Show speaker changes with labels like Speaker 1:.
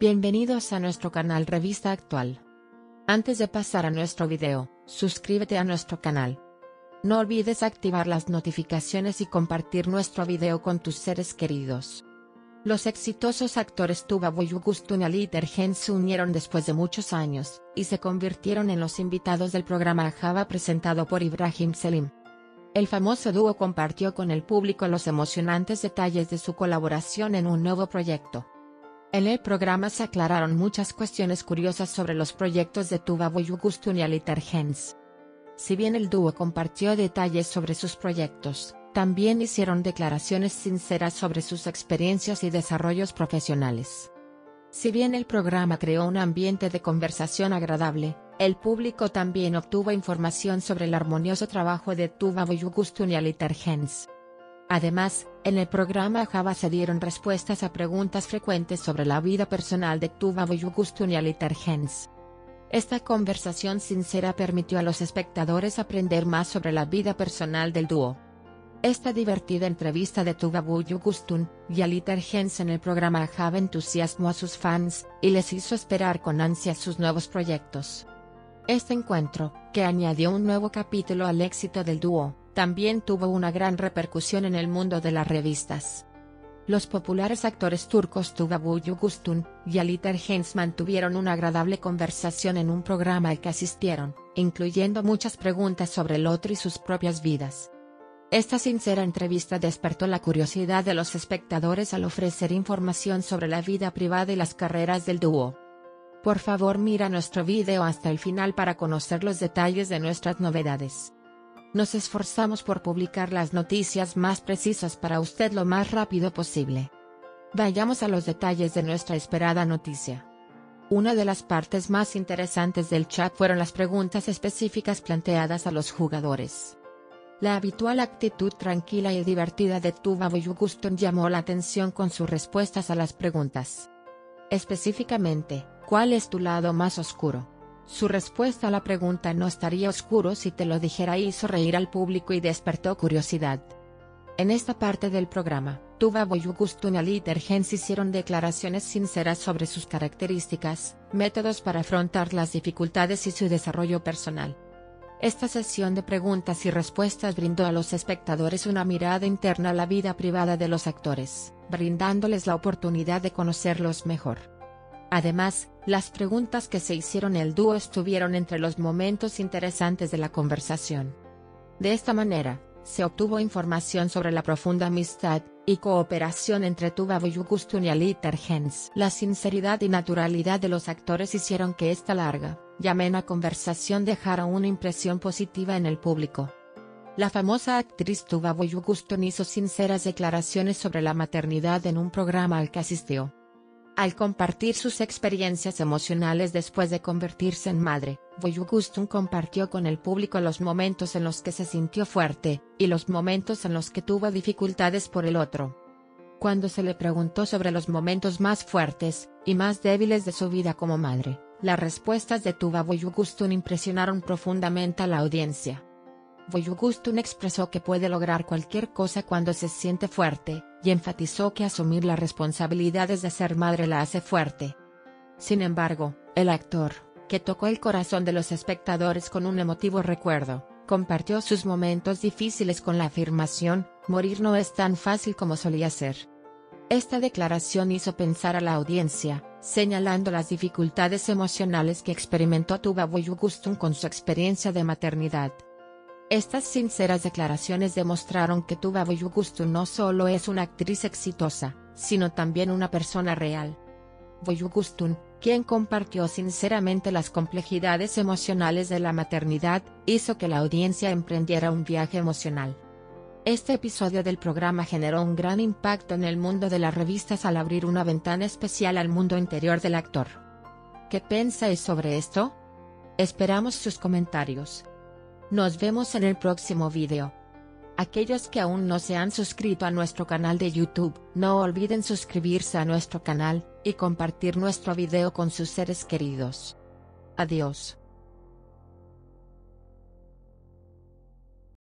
Speaker 1: Bienvenidos a nuestro canal Revista Actual. Antes de pasar a nuestro video, suscríbete a nuestro canal. No olvides activar las notificaciones y compartir nuestro video con tus seres queridos. Los exitosos actores Tuba Boyugustun y Tergen se unieron después de muchos años, y se convirtieron en los invitados del programa Java presentado por Ibrahim Selim. El famoso dúo compartió con el público los emocionantes detalles de su colaboración en un nuevo proyecto. En el programa se aclararon muchas cuestiones curiosas sobre los proyectos de Tuba Boyugustun y Aliter Hens. Si bien el dúo compartió detalles sobre sus proyectos, también hicieron declaraciones sinceras sobre sus experiencias y desarrollos profesionales. Si bien el programa creó un ambiente de conversación agradable, el público también obtuvo información sobre el armonioso trabajo de Tuba Boyugustun y Aliter Hens. Además, en el programa Java se dieron respuestas a preguntas frecuentes sobre la vida personal de Tuva Boyugustun y Aliter Hens. Esta conversación sincera permitió a los espectadores aprender más sobre la vida personal del dúo. Esta divertida entrevista de Tuva Boyugustun y Aliter Hens en el programa Java entusiasmó a sus fans, y les hizo esperar con ansia sus nuevos proyectos. Este encuentro, que añadió un nuevo capítulo al éxito del dúo, también tuvo una gran repercusión en el mundo de las revistas. Los populares actores turcos Tuba Gustun y Ali Tergens mantuvieron una agradable conversación en un programa al que asistieron, incluyendo muchas preguntas sobre el otro y sus propias vidas. Esta sincera entrevista despertó la curiosidad de los espectadores al ofrecer información sobre la vida privada y las carreras del dúo. Por favor mira nuestro video hasta el final para conocer los detalles de nuestras novedades. Nos esforzamos por publicar las noticias más precisas para usted lo más rápido posible. Vayamos a los detalles de nuestra esperada noticia. Una de las partes más interesantes del chat fueron las preguntas específicas planteadas a los jugadores. La habitual actitud tranquila y divertida de Tuba Boyuguston llamó la atención con sus respuestas a las preguntas. Específicamente, ¿cuál es tu lado más oscuro? Su respuesta a la pregunta no estaría oscuro si te lo dijera hizo reír al público y despertó curiosidad. En esta parte del programa, Boyugustun y Tergens hicieron declaraciones sinceras sobre sus características, métodos para afrontar las dificultades y su desarrollo personal. Esta sesión de preguntas y respuestas brindó a los espectadores una mirada interna a la vida privada de los actores, brindándoles la oportunidad de conocerlos mejor. Además, las preguntas que se hicieron el dúo estuvieron entre los momentos interesantes de la conversación. De esta manera, se obtuvo información sobre la profunda amistad y cooperación entre Tuba Boyugustun y Ali Tergens. La sinceridad y naturalidad de los actores hicieron que esta larga y amena conversación dejara una impresión positiva en el público. La famosa actriz Tuba Boyugustun hizo sinceras declaraciones sobre la maternidad en un programa al que asistió. Al compartir sus experiencias emocionales después de convertirse en madre, Boyugustun compartió con el público los momentos en los que se sintió fuerte, y los momentos en los que tuvo dificultades por el otro. Cuando se le preguntó sobre los momentos más fuertes, y más débiles de su vida como madre, las respuestas de Tuba Boyugustun impresionaron profundamente a la audiencia. Boyugustun expresó que puede lograr cualquier cosa cuando se siente fuerte, y enfatizó que asumir las responsabilidades de ser madre la hace fuerte. Sin embargo, el actor, que tocó el corazón de los espectadores con un emotivo recuerdo, compartió sus momentos difíciles con la afirmación, morir no es tan fácil como solía ser. Esta declaración hizo pensar a la audiencia, señalando las dificultades emocionales que experimentó Tuba Boyugustun con su experiencia de maternidad. Estas sinceras declaraciones demostraron que Tuba Boyugustun no solo es una actriz exitosa, sino también una persona real. Boyugustun, quien compartió sinceramente las complejidades emocionales de la maternidad, hizo que la audiencia emprendiera un viaje emocional. Este episodio del programa generó un gran impacto en el mundo de las revistas al abrir una ventana especial al mundo interior del actor. ¿Qué pensáis sobre esto? Esperamos sus comentarios. Nos vemos en el próximo video. Aquellos que aún no se han suscrito a nuestro canal de YouTube, no olviden suscribirse a nuestro canal, y compartir nuestro video con sus seres queridos. Adiós.